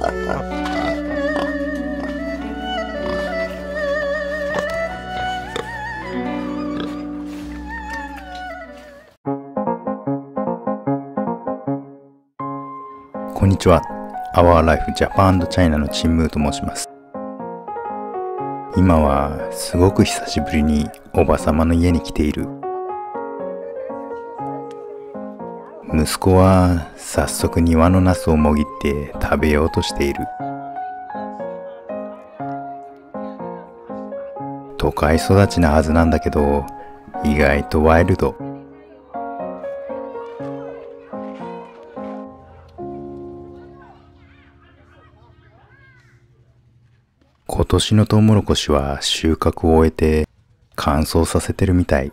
こんにちは。アワーライフジャパンチャイナのチンムーと申します。今はすごく久しぶりにおばさまの家に来ている。息子は早速庭のナスをもぎって食べようとしている。都会育ちなはずなんだけど、意外とワイルド。今年のトウモロコシは収穫を終えて乾燥させてるみたい。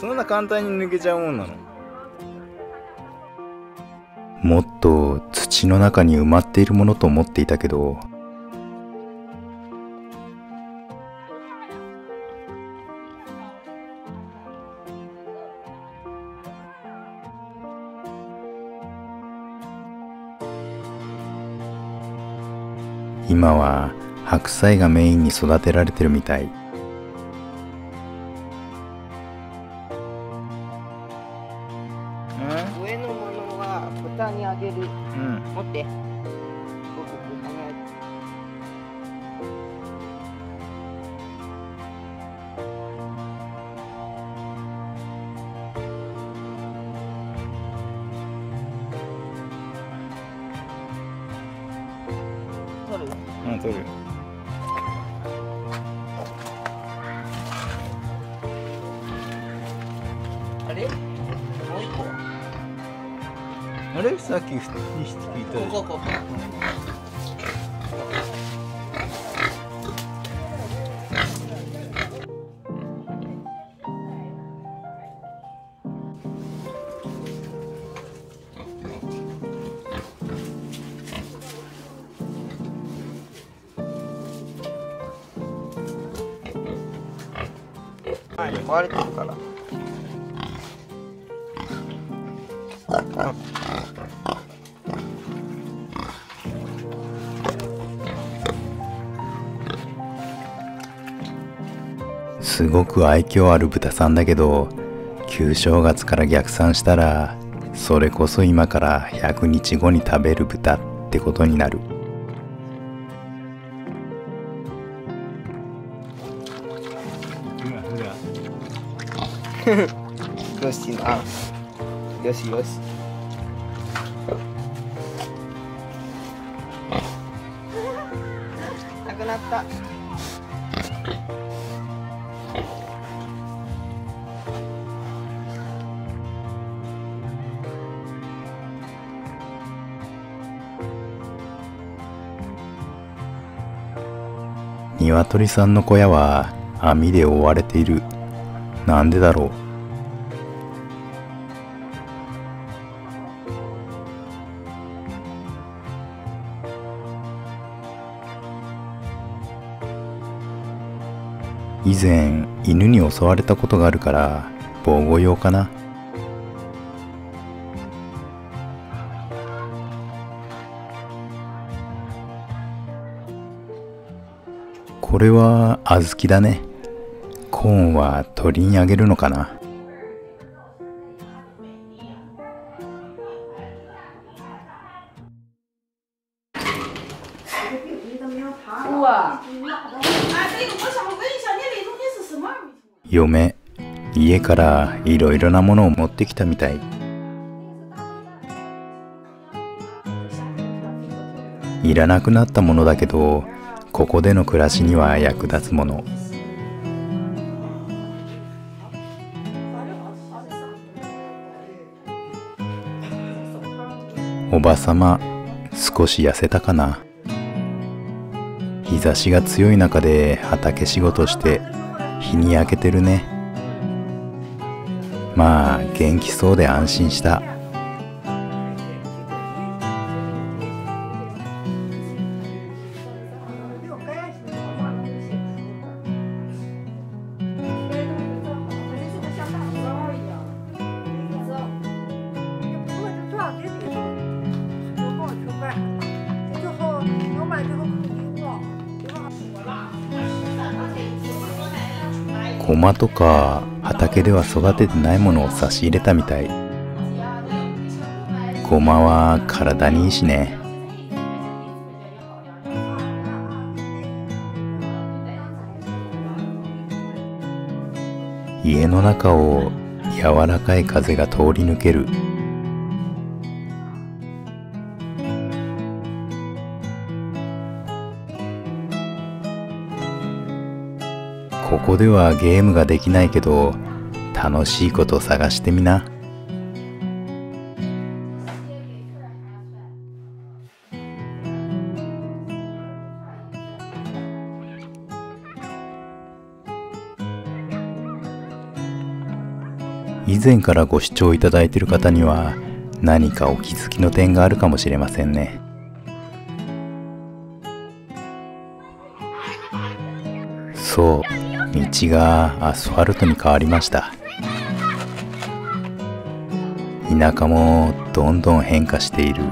そんな簡単に抜けちゃうもんなの？もっと土の中に埋まっているものと思っていたけど今は白菜がメインに育てられてるみたい。2匹いたでしょここここ壊れてるから。すごく愛嬌ある豚さんだけど旧正月から逆算したらそれこそ今から100日後に食べる豚ってことになるよしな。よしよし。なくなった。鶏さんの小屋は網で覆われている。なんでだろう。以前犬に襲われたことがあるから防護用かな。これは小豆だねコーンは鳥にあげるのかな？哇！啊，这个我想问一下，那里东西是什么？嫁家からいろいろなものを持ってきたみたいいらなくなったものだけどここでの暮らしには役立つもの。おばさま少し痩せたかな。日差しが強い中で畑仕事して日に焼けてるね。まあ元気そうで安心した。ごまとか畑では育ててないものを差し入れたみたい。ごまは体にいいしね。家の中を柔らかい風が通り抜ける。ここではゲームができないけど楽しいこと探してみな。以前からご視聴いただいている方には何かお気づきの点があるかもしれませんね。そう。道がアスファルトに変わりました。田舎もどんどん変化している。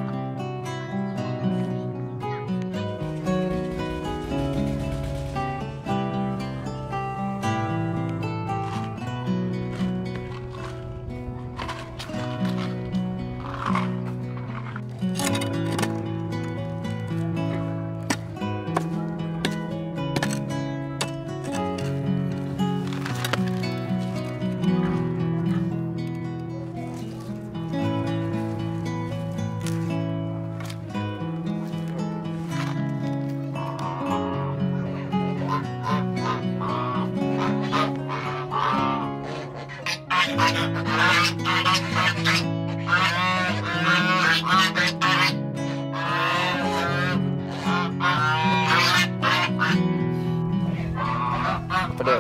不对，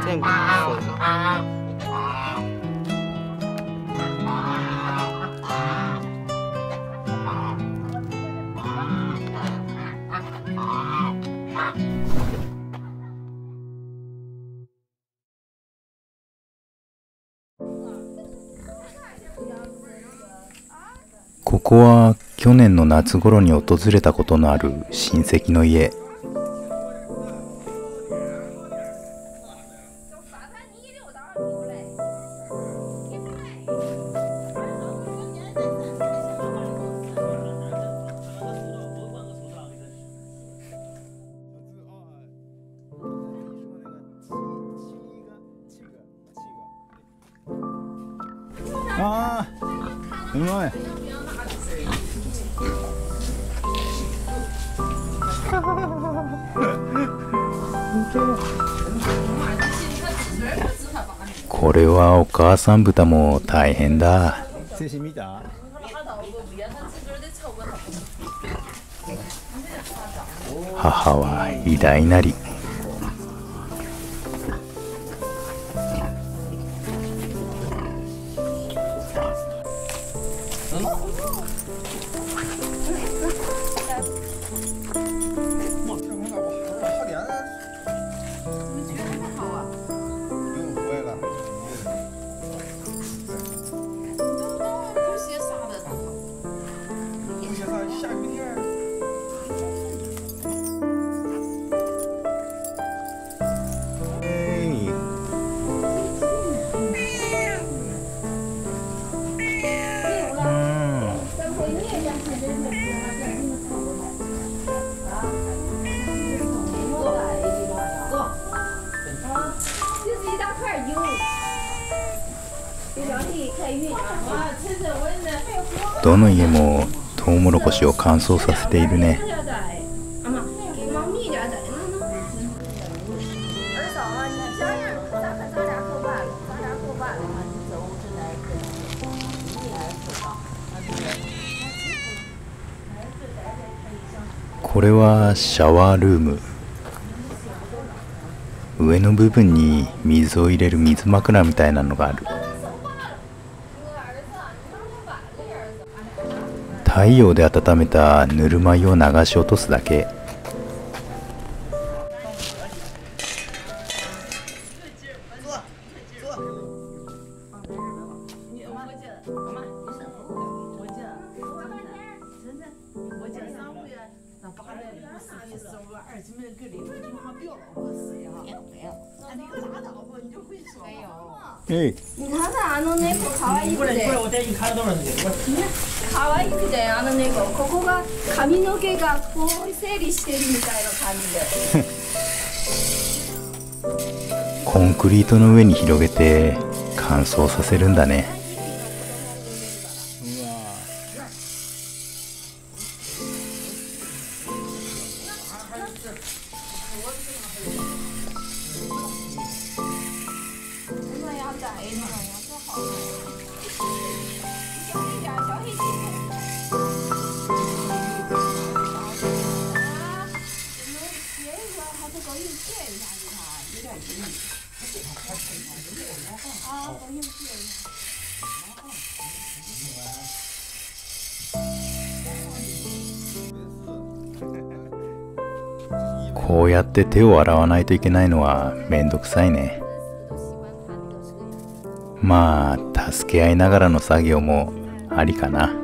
这个是ここは去年の夏頃に訪れたことのある親戚の家。これはお母さん豚も大変だ。母は偉大なり Which you. どの家もトウモロコシを乾燥させているねこれはシャワールーム上の部分に水を入れる水枕みたいなのがある。太陽で温めたぬるま湯を流し落とすだけ。えい你看看あの猫可愛いくて我带你看多少去？我可愛くてあの猫。ここが髪の毛がこう整理してるみたいな感じで。コンクリートの上に広げて乾燥させるんだねこうやって手を洗わないといけないのはめんどくさいね。まあ助け合いながらの作業もありかな。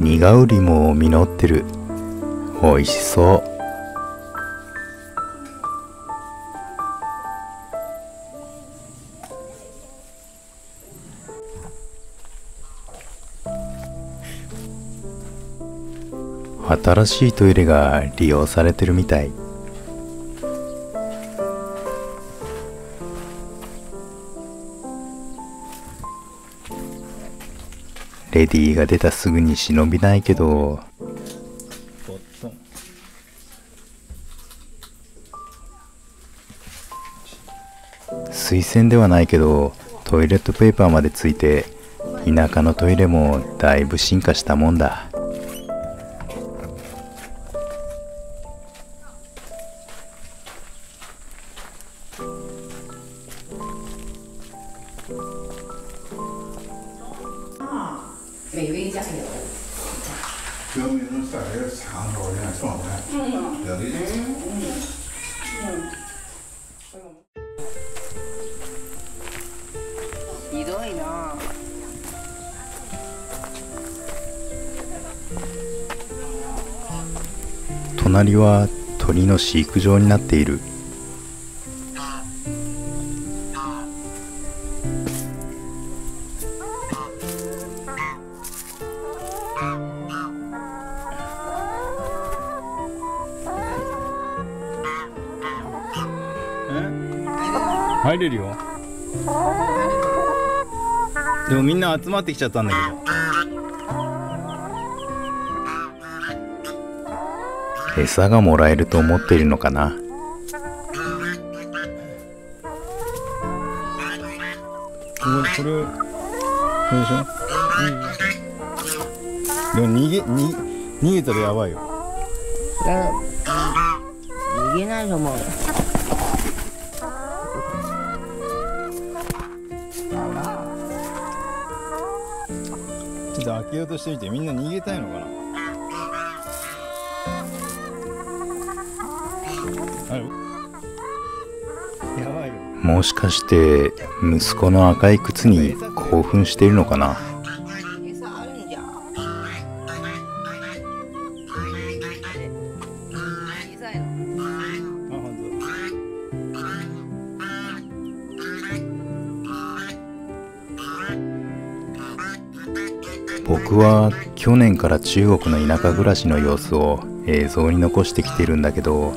苦うりも実ってる。美味しそう。新しいトイレが利用されてるみたい。レディーが出たすぐに忍びないけど。水洗ではないけどトイレットペーパーまでついて田舎のトイレもだいぶ進化したもんだ。美味酱油。表明能晒点长条点状态，有的ひどいな。隣は鳥の飼育場になっている入れるよ。でもみんな集まってきちゃったんだけど。餌がもらえると思っているのかな？これこれこれでしょ、でも逃げに逃げたらやばいよ。逃げないと思うけようとしてみてみんな逃げたいのかな？あるやばいよ。もしかして息子の赤い靴に興奮しているのかな？僕は去年から中国の田舎暮らしの様子を映像に残してきてるんだけど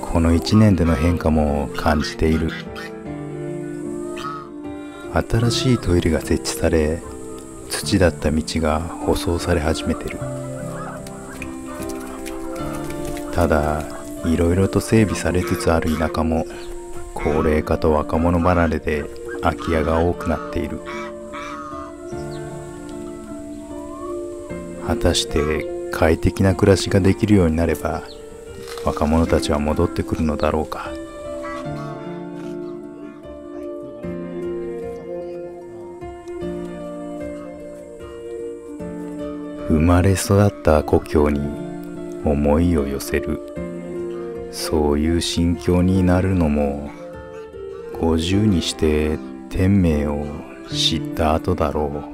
この1年での変化も感じている。新しいトイレが設置され土だった道が舗装され始めてる。ただいろいろと整備されつつある田舎も高齢化と若者離れで空き家が多くなっている。果たして快適な暮らしができるようになれば若者たちは戻ってくるのだろうか。生まれ育った故郷に思いを寄せる。そういう心境になるのも50にして天命を知った後だろう。